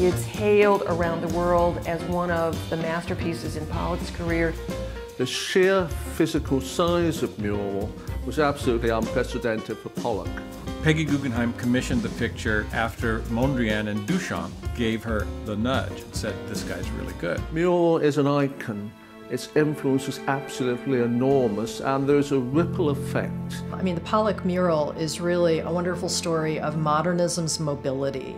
It's hailed around the world as one of the masterpieces in Pollock's career. The sheer physical size of mural was absolutely unprecedented for Pollock. Peggy Guggenheim commissioned the picture after Mondrian and Duchamp gave her the nudge and said, this guy's really good. Mural is an icon. Its influence is absolutely enormous and there's a ripple effect. I mean, the Pollock mural is really a wonderful story of modernism's mobility.